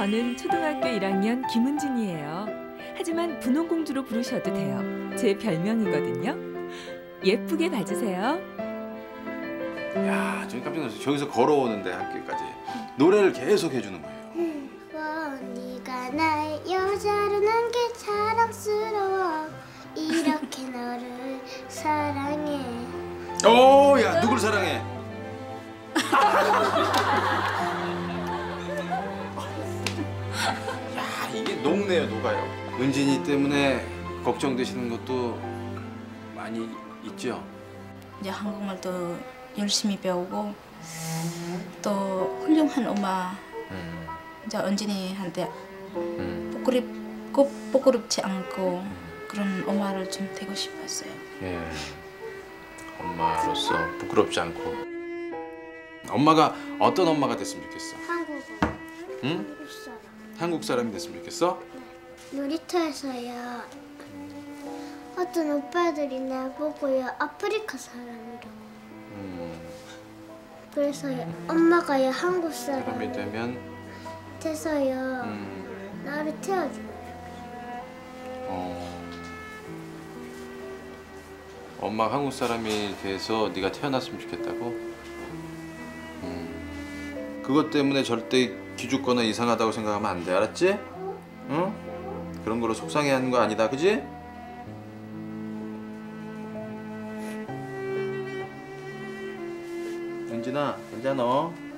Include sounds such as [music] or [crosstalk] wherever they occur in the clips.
저는 초등학교 1학년 김은진이에요. 하지만 분홍공주로 부르셔도 돼요. 제 별명이거든요. 예쁘게 봐주세요. 야, 지금 깜짝 놀랐어요. 저기서 걸어오는데 학교까지 노래를 계속 해주는 거예요. 와, 네가 나의 여자라는 게 자랑스러워 이렇게 [laughs] 너를 사랑해 오, 야, 누굴 사랑해? [laughs] 녹네요, 녹아요. 은진이 때문에 걱정되시는 것도 많이 있죠. 이제 한국말도 열심히 배우고 또 훌륭한 엄마 음, 이제 은진이한테 음, 부끄럽고 부끄럽지 않고 그런 엄마를 좀 되고 싶었어요. 예. 엄마로서 부끄럽지 않고. 엄마가 어떤 엄마가 됐으면 좋겠어? 한국어 응? 한국 사람 한국 사람이 됐으면 좋겠어? 놀이터에서요. 어떤 오빠들이 날 보고요 아프리카 사람이라고 음, 그래서요 엄마가요 한국 사람이 사람 되면? 돼서요 음, 나를 태워줘요. 어, 엄마 한국 사람이 돼서 네가 태어났으면 좋겠다고? 음, 그것 때문에 절대 기죽거나 이상하다고 생각하면 안 돼, 알았지? 응? 그런 거로 속상해하는 거 아니다, 그지? 은진아, 괜찮아?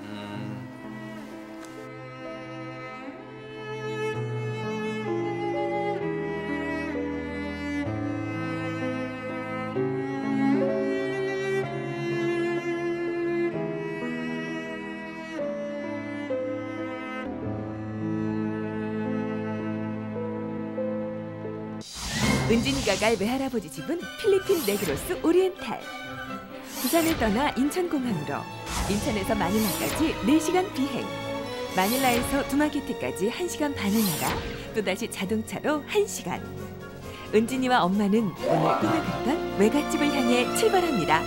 은진이가 갈 외할아버지 집은 필리핀 네그로스 오리엔탈. 부산을 떠나 인천공항으로 인천에서 마닐라까지 4시간 비행. 마닐라에서 두마게트까지 1시간 반을 나가 또다시 자동차로 1시간. 은진이와 엄마는 오늘 꿈에 갔던 외갓집을 향해 출발합니다.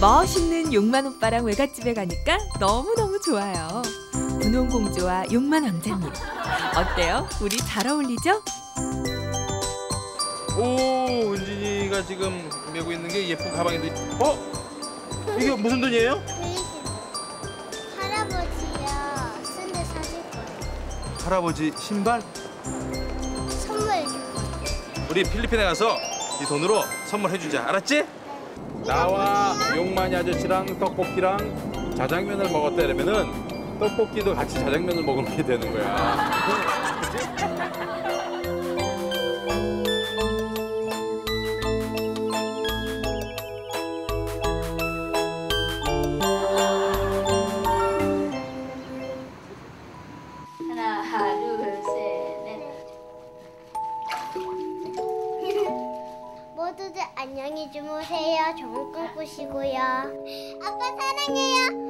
멋있는 용만 오빠랑 외갓집에 가니까 너무너무 좋아요. 분홍공주와 용만 왕자님. 어때요? 우리 잘 어울리죠? 오, 은진이가 지금 메고 있는 게 예쁜 가방인데, 어? 이게 무슨 돈이에요? 할아버지요 쓴데 사줄 거예요 할아버지 신발? 선물 줄 거예요 우리 필리핀에 가서 이 돈으로 선물해주자, 알았지? 나와 용만이 아저씨랑 떡볶이랑 자장면을 먹었다 이러면은 떡볶이도 같이 자장면을 먹으면 되는 거야. 안녕히 주무세요. 좋은 꿈 꾸시고요. 아빠 사랑해요.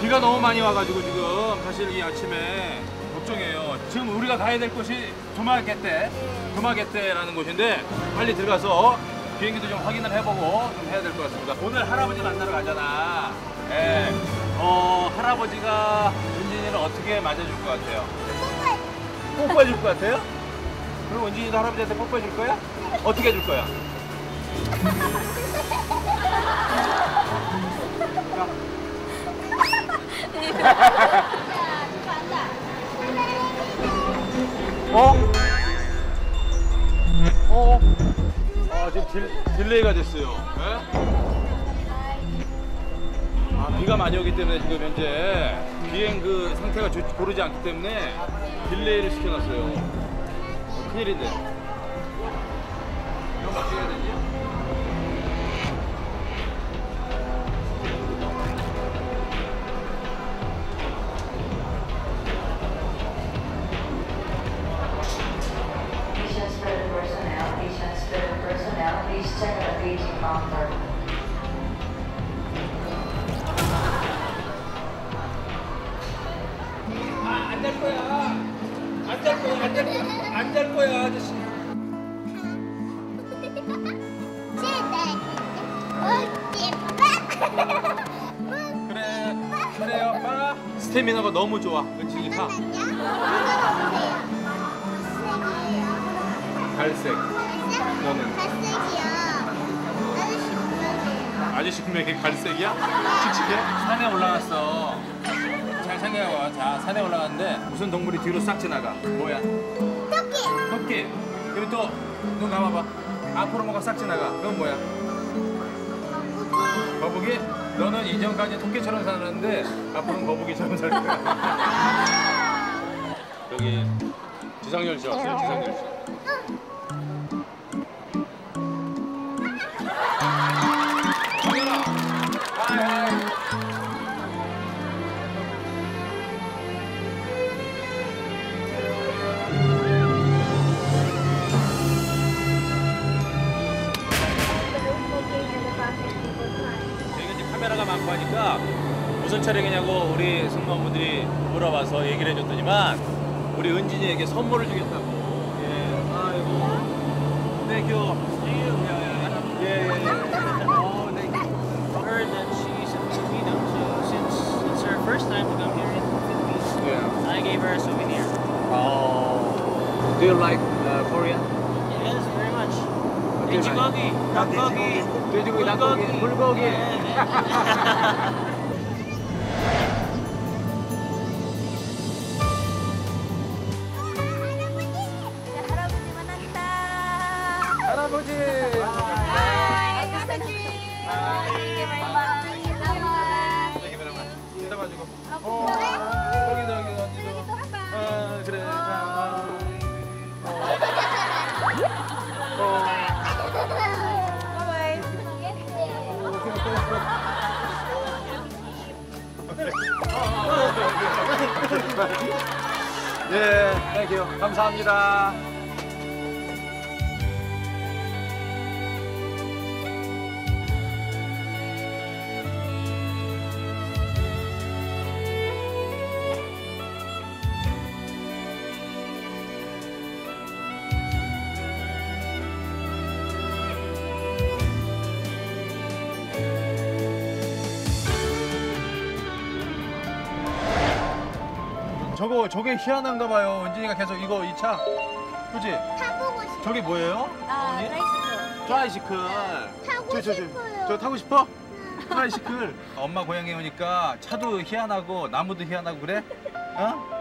비가 너무 많이 와가지고 지금 사실 이 아침에 걱정해요. 지금 우리가 가야 될 곳이 두마게떼, 두마게떼라는 곳인데 빨리 들어가서 비행기도 좀 확인을 해보고 좀 해야 될 것 같습니다. 오늘 할아버지 만나러 가잖아. 예. 어 할아버지가 은진이를 어떻게 맞아줄 것 같아요? 뽀뽀해 줄 것 같아요? 그럼 은진이도 할아버지한테 뽀뽀해 줄 거야? 어떻게 해줄 거야? [laughs] 어? 딜, delay가 됐어요. 예? 아, 비가 많이 오기 때문에 지금 현재 비행 그 상태가 좋, 고르지 않기 때문에 delay를 시켜놨어요. 어, 큰일인데. 안잘 거야. 아저씨. 그래, 그래요, 빠. 스태미나가 너무 좋아, 파. 갈색. 너는? 아저씨 분명 이렇게 갈색이야? 칙칙해? 산에 올라갔어. 잘 생각해봐. 자, 산에 올라갔는데 무슨 동물이 뒤로 싹 지나가? 뭐야? 토끼. 토끼. 그리고 또 눈 감아봐. 앞으로 뭐가 싹 지나가. 그건 뭐야? 거북이? 너는 이전까지 토끼처럼 살았는데 앞으로는 거북이처럼 살 거야. [laughs] 여기 지상렬 씨 왔어요. 지상렬 씨. 무슨 촬영이냐고 우리 승무원분들이 물어봐서 얘기를 해줬더니만 우리 은진이에게 선물을 주겠다고. 예. 아이고. 땡큐. 예, 예, 예. 어, 땡큐. heard that she's a Filipino, so since it's her first time to come here in the Philippines, 예. I gave her a souvenir. 어. Do you like uh, Korean? Yes, very much. you Ichigogi, 닭고기, 돼지고기, 닭고기, 불고기. 저거 저게 희한한가 봐요. 은진이가 계속 이거 이 차. 그지? 타보고 싶어. 저게 뭐예요? 아. Tricycle. 타고 저, 저, 저, 싶어요. 저 타고 싶어? Tricycle. [laughs] 엄마 고향에 오니까 차도 희한하고 나무도 희한하고 그래? 어?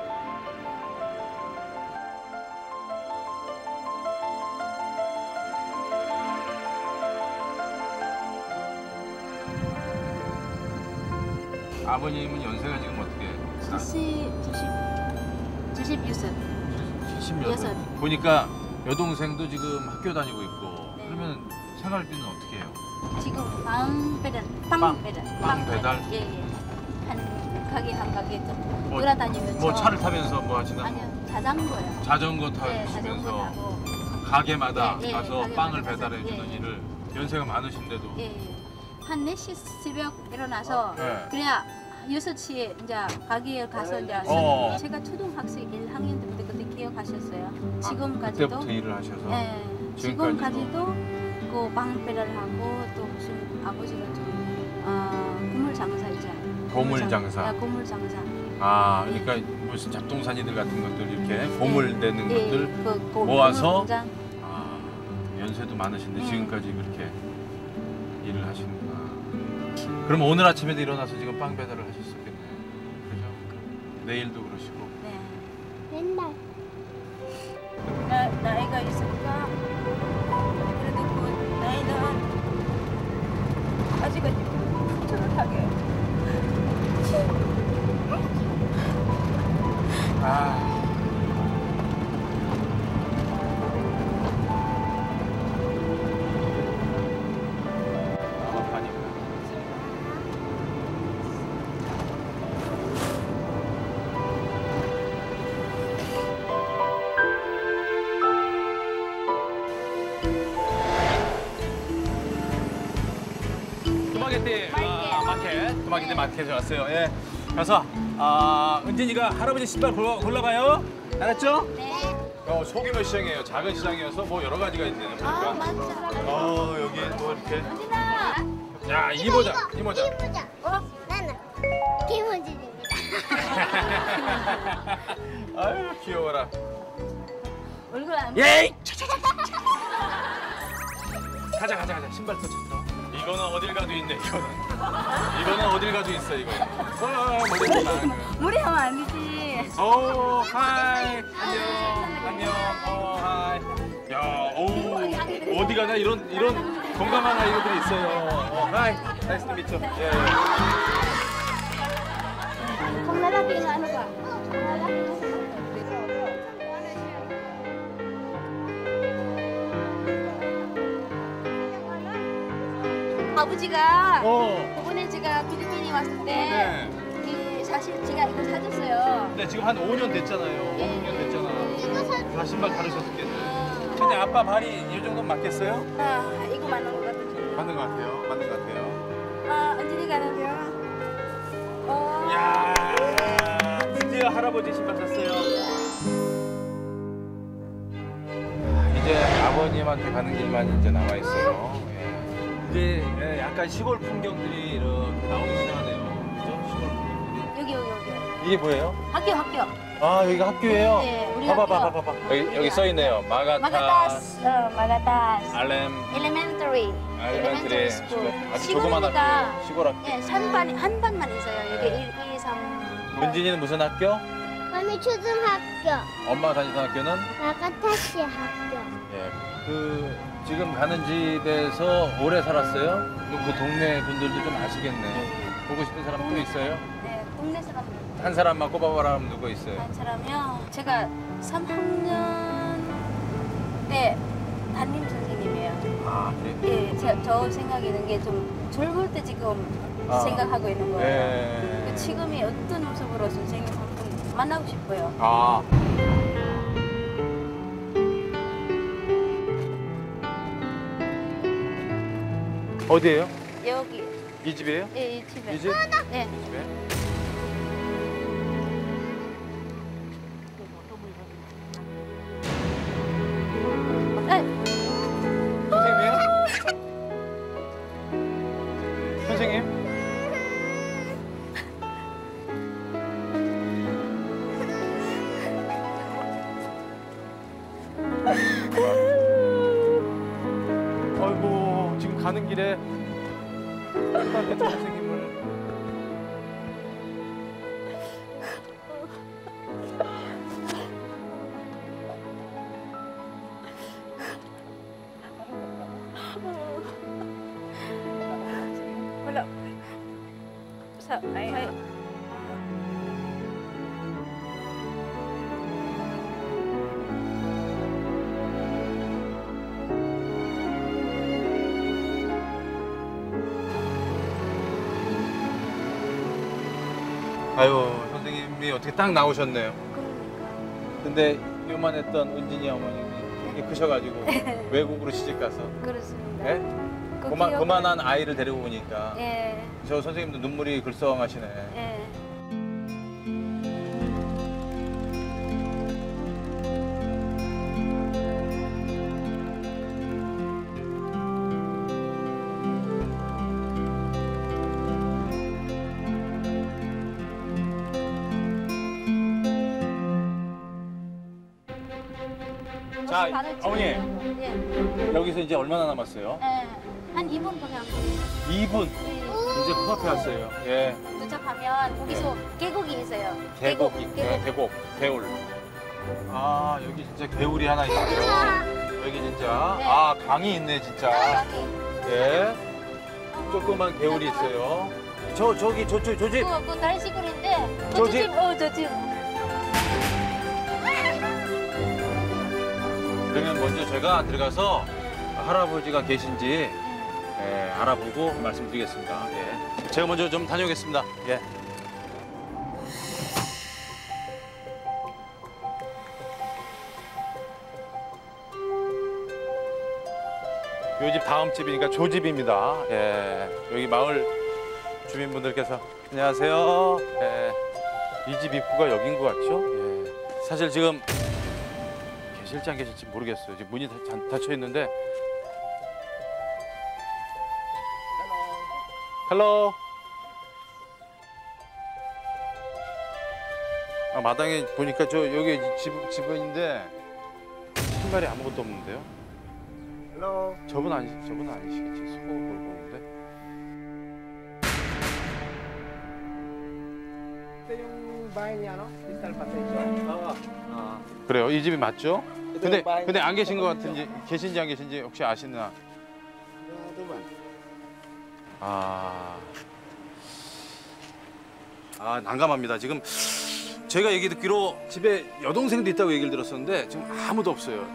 아버님은 연세가 지금 어떻게? 70, 70, 76살. 70몇. 여섯. 보니까 여동생도 지금 학교 다니고 있고. 네. 그러면 생활비는 어떻게 해요? 지금 빵 배달, 빵, 빵, 배달. 빵 배달? 예, 예. 한 가게 한 가게 좀 뭐, 돌아다니면서. 뭐 차를 타면서 뭐 하시나? 아니요, 자전거요. 자전거 네, 타시면서 타고. 가게마다 네, 네, 가서 가게마다 빵을 배달해 주는 예, 예. 일을 연세가 많으신데도 예, 예. 한 4시 새벽 일어나서 네. 그래야 6시에 이제 가게에 가서 이제 어. 제가 초등학생 1학년 때부터 그때 기억하셨어요. 지금까지도 아, 그때부터 일을 하셔서 예, 지금까지도? 지금까지도 그빵 배달하고 또 무슨 아버지가 좀 어, 고물 장사 있잖아요. 고물 장사. 네, 고물 장사. 아 그러니까 무슨 잡동사니들 같은 것들 이렇게 고물 내는 예, 것들 그 고- 모아서? 고물 공장. 아 연세도 많으신데 네. 지금까지 그렇게 일을 하시는구나. 그럼 오늘 아침에도 일어나서 지금 빵 배달을 하셨었겠네요. 그죠? 내일도 그러시고. 네. 맨날. 나, 나이가 있으니까 그래도 그 나이는 아직은 푸릇하게 마켓 토마게티 마켓에 왔어요. 예. 가서 아, 은진이가 할아버지 신발 골라, 골라봐요. 알았죠? 네. 어, 소규모 시장이에요. 작은 시장이어서 뭐 여러 가지가 있네요. 아, 보니까. 맞아. 어, 여기 뭐 이렇게. 언니나. 야, 이 모자, 이 모자. 이 모자. 어? 나는 김원진입니다. [laughs] 아유, 귀여워라. 얼굴 안 예이! 가자, 가자, 가자. 신발 또 찾으러. 이거는 어딜 가도 있네, 이거는. 이거는 어딜 가도 있어, 이거. 어, 머리 좀 무리하면 안 되지. 오, 하이. 안녕. 안녕. 어, 하이. 야, 오. 어디 가나 이런 이런 건강한 아이들이 있어요. 어, 하이. 나이스 투 미츠. 예. Ba? Kung lalaki 아버지가 어. 저번에 제가 필리핀에 왔을 때 네. 이 사실 제가 이거 사줬어요. 근데 지금 한 5년 됐잖아요. 5, 예. 6년 됐잖아. 이거 사 다 신발 다르셨겠네. 근데 아빠 발이 이 정도면 맞겠어요? 아, 이거 맞는 것 같아요. 맞는 것 같아요. 맞는 것 같아요. 아, 언제니 가는데요? 어, 야, 드디어 할아버지 신발 샀어요. 이제 아버님한테 가는 길만 이제 남아 있어요. 예. 이제 예, 약간 시골 풍경들이 이렇게 나오기 시작하네요. 그죠? 시골 풍경들이. 여기, 여기, 여기. 이게 뭐예요? 학교, 학교. 아, 여기가 학교예요? 네, 우리 봐봐, 학교. 봐봐, 봐봐. 여기, 여기 써 있네요. 마가타, 마가타스, 어, 마가타스. 알렘, Elementary. 알레멘트리 School. 아주 조그만 시골이니까, 학교, 시골 학교. 예, 한 반, 한 반만 있어요. 여기 네. 1, 2, 3. 은진이는 무슨 학교? 밤이 초등학교, 엄마가 다니던 학교는? 나가타시 학교. 예. 그 지금 가는 집에서 오래 살았어요? 그 동네 분들도 좀 아시겠네. 보고 싶은 사람 또 있어요? 네, 동네 사람들. 한 사람만 꼽아봐라 하면 누구 있어요? 한 사람이요. 제가 3학년 때 담임 선생님이에요. 아, 그래? 예, 제, 저 생각에는 게 좀 젊을 때 지금 아. 생각하고 있는 거예요. 예. 그 지금이 어떤 모습으로 선생님 만나고 싶어요. 아. 어디예요? 여기 이 집이에요? 예, 이 집에. 이 집? 네. 이 집에? 아유 선생님이 어떻게 딱 나오셨네요. 그러니까. 근데 요만했던 은진이 어머님이 크셔가지고 외국으로 시집 가서 그렇습니다. 예? 그 그만, 기억은- 그만한 아이를 데리고 오니까 예, 저 선생님도 눈물이 글썽하시네. 예. 자, 바로 어머니 예, 여기서 이제 얼마나 남았어요? 예. 한 2분밖에 안 걸려요. 2분. 예. 이제 코앞에 왔어요. 예. 도착하면 거기서 계곡이 있어요. 계곡, 계곡. 계, 계곡, 개울. 아 여기 진짜 개울이 하나 있어요. 여기 진짜 네. 아 강이 있네 진짜. 여기. 예. 조그만 개울이 있어요. 저 저기 저쪽 저 집. 그, 그 다른 시골인데. 저저 집? 집, 어, 저 집. 그러면 먼저 제가 들어가서 할아버지가 계신지 예, 알아보고 말씀드리겠습니다. 예. 제가 먼저 좀 다녀오겠습니다. 예. 요집 다음 집이니까 조 집입니다. 예. 여기 마을 주민분들께서 안녕하세요. 예. 이 집 입구가 여긴 것 같죠? 예. 사실 지금 계실지 안 계실지 모르겠어요. 지금 문이 다- 다- 닫혀 있는데. Hello. 아 마당에 보니까 저 여기 집 집인데 신발이 아무것도 없는데요. Hello. 저분 아니 저분 아니시겠지? 속을 보는데. 그래요. 이 집이 맞죠? 근데 근데. 안 계신 것 같은지 계신지 안 계신지 혹시 아시나? 아. 아, 난감합니다. 지금 제가 얘기 듣기로 집에 여동생도 있다고 얘기를 들었었는데 지금 아무도 없어요.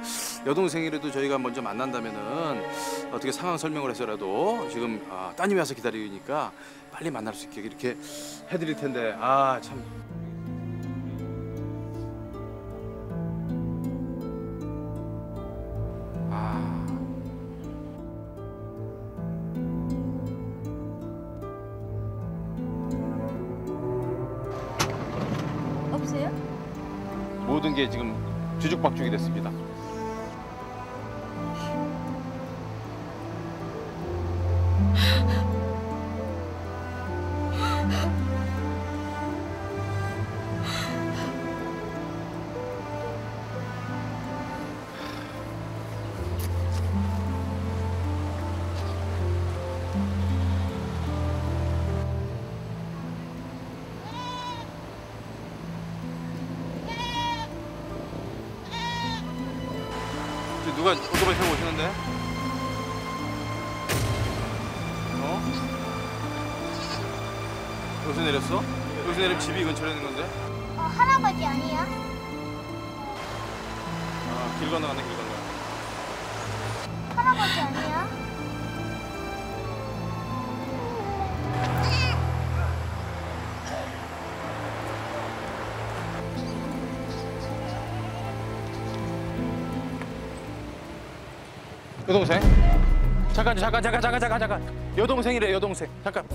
여동생이라도 저희가 먼저 만난다면은 어떻게 상황 설명을 해서라도 지금 아, 따님이 와서 기다리니까 빨리 만날 수 있게 이렇게 해드릴 텐데 아 참. 게 지금 주죽박죽이 됐습니다. 누가 오토바이 타고 오시는데? 어? 여기서 내렸어? 여기서 내리면 집이 이 근처에 있는 건데? 어, 할아버지 아니야? 아, 길 건너가네, 길 건너. 할아버지 아니야? 여동생? 잠깐, 잠깐, 잠깐, 잠깐, 잠깐, 잠깐. 여동생이래, 여동생. 잠깐.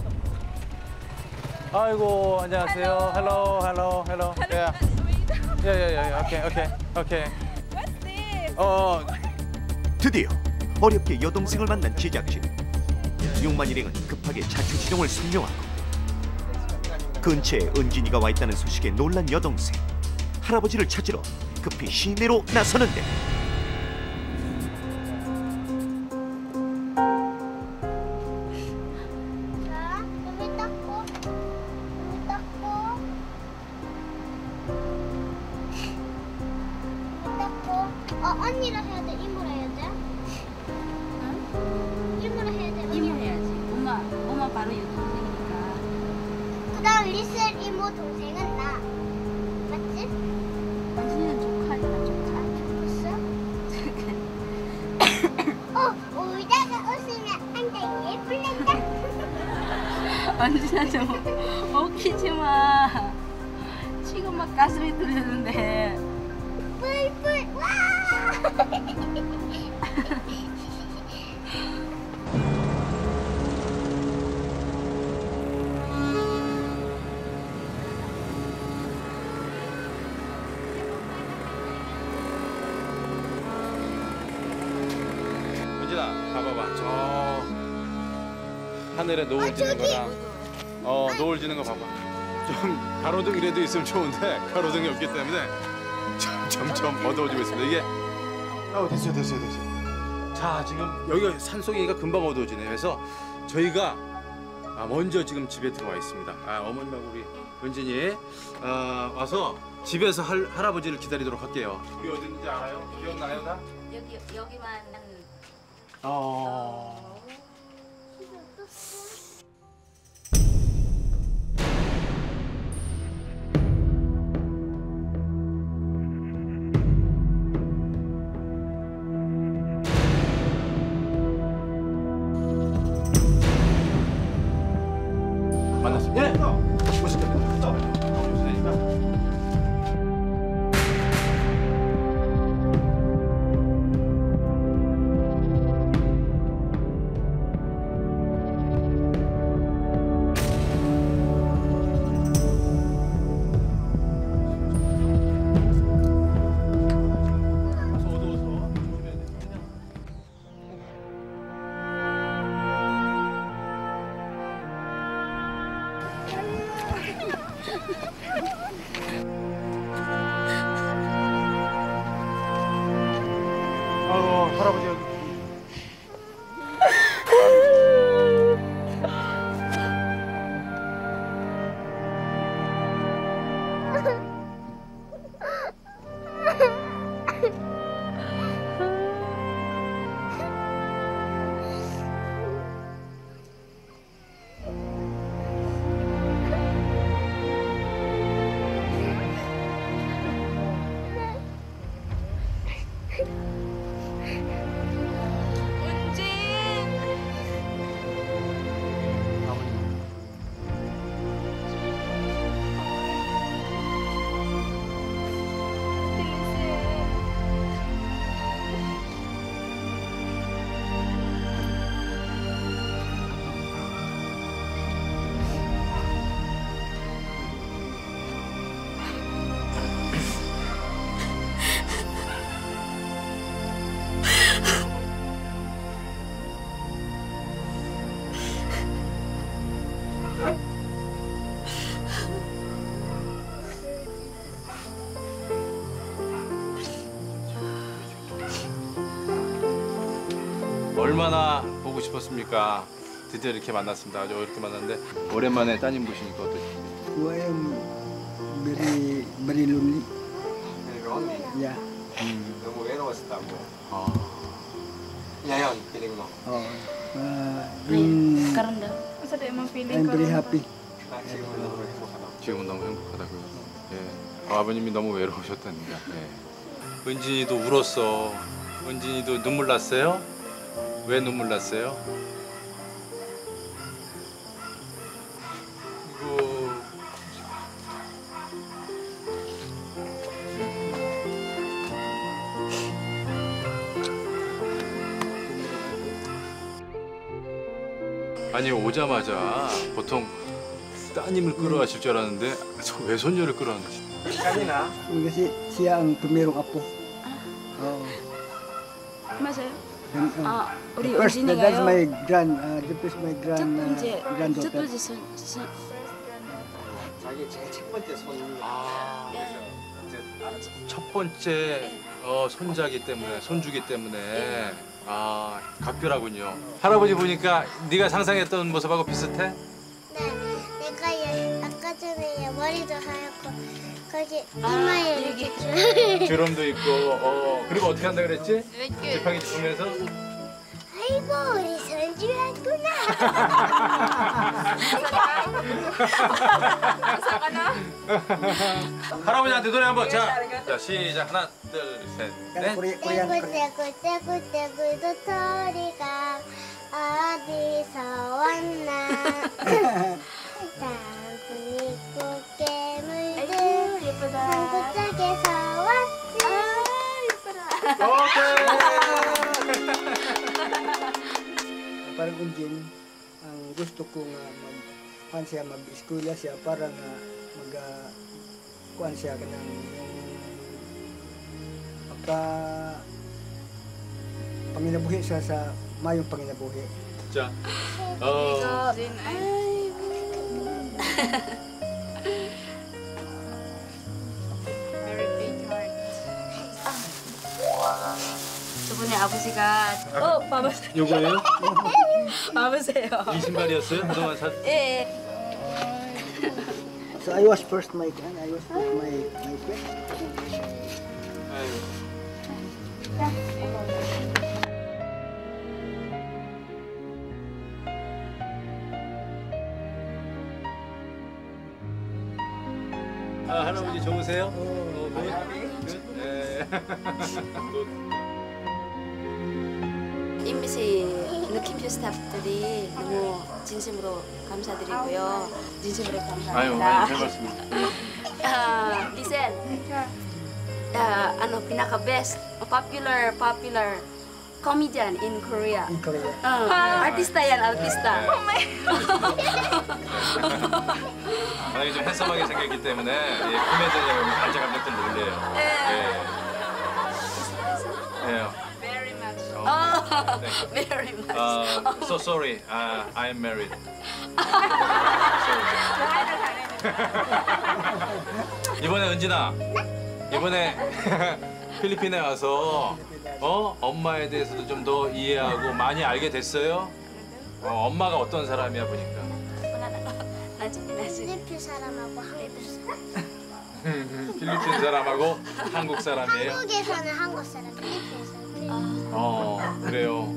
아이고, 안녕하세요. Hello, hello, hello. 예. 예, 예, 예. 오케이, 오케이, 오케이. 어, 드디어 어렵게 여동생을 만난 제작진 육만 일행은 급하게 자초지종을 설명하고 근처에 은진이가 와 있다는 소식에 놀란 여동생 할아버지를 찾으러 급히 시내로 나서는데 하늘에 노을 지는 거랑 어 노을 지는 거 봐봐. 좀 가로등이라도 있으면 좋은데 가로등이 없기 때문에 점- 점점 어두워지고 있습니다. 이게 어 됐어요, 됐어요, 됐어요. 자 지금 여기가 산속이니까 금방 어두워지네요. 그래서 저희가 아, 먼저 지금 집에 들어와 있습니다. 아, 어머님하고 우리 은진이 아, 와서 집에서 할, 할아버지를 기다리도록 할게요. 우리 있는지 알아요? 기억나요, 다? 여기, 여기만. 어. 만 아이고 할아버지 얼마나 보고 싶었습니까? 드디어 이렇게 만났습니다. 아주 이렇게 만났는데 오랜만에 따님 보시니까 어떠세요? Who I am very very lonely. Yeah. 너무 외로웠다고. 아, Ngayon, piling mo. Oh. Uh, in, Karanda. I'm very happy. 지금은 너무 행복하다. 지금은 너무 행복하다고요. 예. 아버님이 너무 외로우셨답니다. 예. 은진이도 울었어. 은진이도 눈물 났어요? 왜 눈물 났어요? 이거 아니 오자마자 보통 따님을 끌어가실 줄 알았는데 저 외손녀를 Kasi siya ang primerong apo. Oh. And, uh, 아, 우리 first, that, that's my grand, uh, that is my 첫 grand, 번째, uh, 첫 granddaughter. 번째 손, 손, 자기 제일 첫 번째 손. 아, 네. 첫 번째 어, 손자기 때문에 손주기 때문에 아 각별하군요. 할아버지 보니까 네가 상상했던 모습하고 비슷해? 네, 내가 여- 아까 전에 머리도 하얗고 거기 아, 이마에 여기. 이렇게 줄. [laughs] 주름도 있고 어 그리고 어떻게 한다 그랬지? 지팡이 짚으면서 아이고 우리 손주 왔구나. 할아버지한테 노래 한번 자, 자 시작 하나 둘셋 Kan 넷. Korean, Korean, Korean. 떼굴 떼굴 떼굴 도토리가 어디서 왔나 [laughs] 당근이 꽃게. 한국짝에서 왔지 Parang Unjin, ang gusto ko nga mag, kuan siya, mag-eskwela siya para nga mag, uh, kuan siya ka ng yung pagka panginabuhi siya sa mayong panginabuhi. 자, 어, Very [laughs] 아버지가 어 봐보세요. 요거예요? [laughs] 봐보세요. 이 신발이었어요? 그동안 사. 예. So I was first my, kuan, I was first my, my friend. 아 할아버지 좋으세요? 어, 굿. 굿. [laughs] 네. 굿. MBC 느낌표 스타프들이 너무 진심으로 감사드리고요. 진심으로 감사합니다. 아유. Ah, listen. Ah, ano pinaka best popular popular comedian in Korea. In Korea. Ah, artista yan, artista. 만약에 좀 핸섬하게 생겼기 때문에 예, 코미디언이라고 깜짝 깜짝 놀래요. 예. 예. [laughs] very much. Uh, so sorry. Uh, I'm married. [laughs] 이번에 은진아. 이번에 [laughs] 필리핀에 와서 어 엄마에 대해서도 좀 더 이해하고 많이 알게 됐어요? 어, 엄마가 어떤 사람이야 보니까. 나중에 나중에. 필리핀 사람하고 한국 사람. 필리핀 사람하고 한국 사람이에요. 한국에서는 한국 사람, 필리핀. 어 그래요.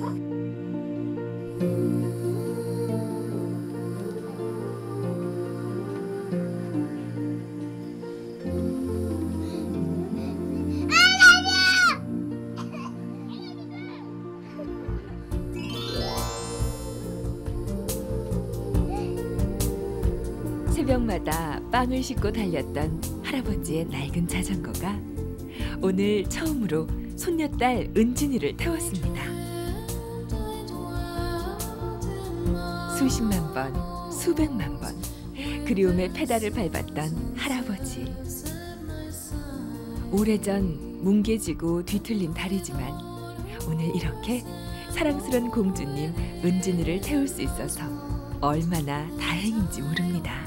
새벽마다 빵을 싣고 달렸던 할아버지의 낡은 자전거가 오늘 처음으로 손녀딸 은진이를 태웠습니다. 수십만 번, 수백만 번 그리움의 페달을 밟았던 할아버지. 오래전 뭉개지고 뒤틀린 다리지만 오늘 이렇게 사랑스런 공주님 은진이를 태울 수 있어서 얼마나 다행인지 모릅니다.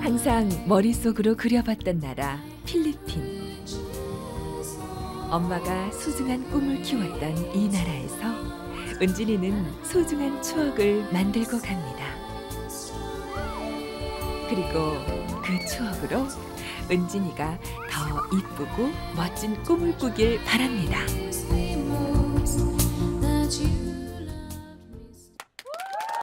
항상 머릿속으로 그려봤던 나라 필리핀. 엄마가 소중한 꿈을 키웠던 이 나라에서 은진이는 소중한 추억을 만들고 갑니다. 그리고 그 추억으로 은진이가 더 이쁘고 멋진 꿈을 꾸길 바랍니다.